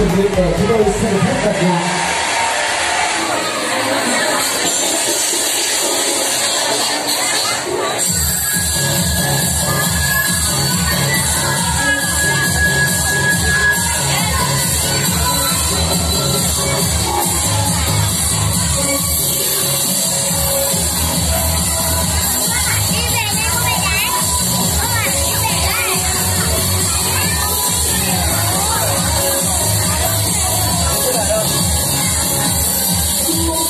という、えー、プロレスの変 Jesus.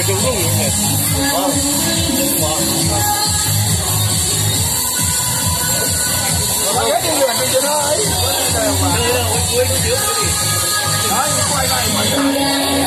係做公園嘅。好，我一定要人哋做啦。係啊，我我少嗰啲。啊，怪怪唔係。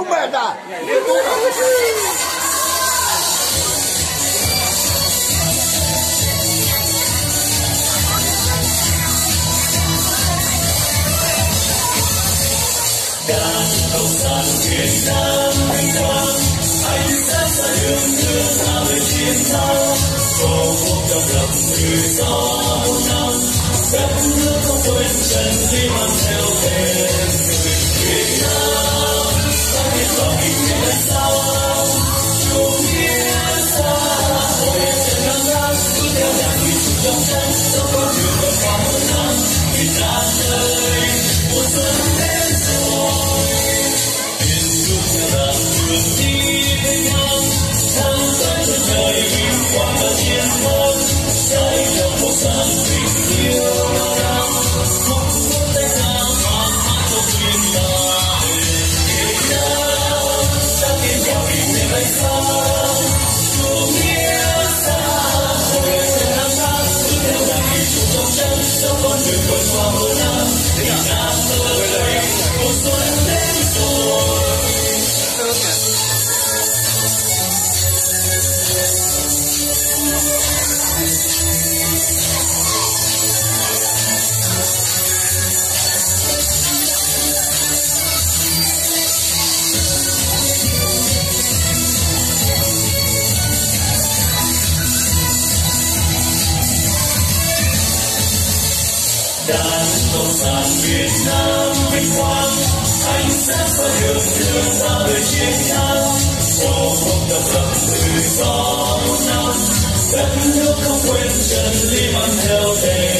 không mệt à? đàn cầu sáng truyền nam anh quang ánh sáng đưa ra về chiến thắng tổ quốc độc lập tự do năm đất nước không quên chân đi mang theo tên Jesus, sản Việt Nam vinh quang anh sẽ soi đường đưa ra đời chiến thắng tổ quốc độc lập tự do muôn năm đất nước không quên chân lý mang theo thề